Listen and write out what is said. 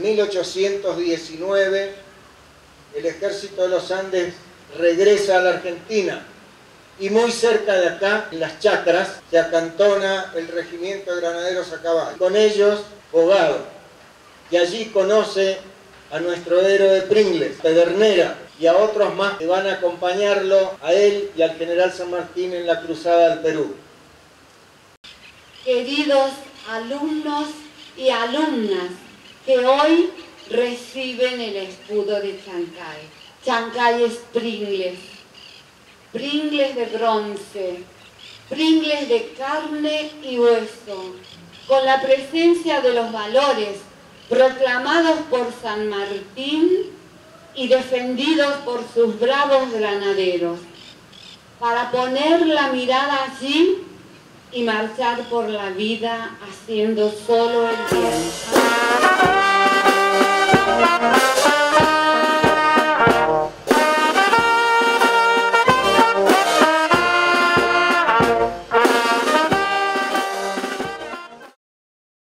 1819 el ejército de los Andes regresa a la Argentina y muy cerca de acá, en las chacras, se acantona el regimiento de granaderos a caballo. Con ellos, Bogado, y allí conoce a nuestro héroe Pringles, Pedernera, y a otros más que van a acompañarlo a él y al general San Martín en la cruzada al Perú. Queridos alumnos y alumnas que hoy reciben el escudo de Chancay. Chancay es Pringles, Pringles de bronce, Pringles de carne y hueso, con la presencia de los valores proclamados por San Martín y defendidos por sus bravos granaderos, para poner la mirada allí y marchar por la vida haciendo solo el bien.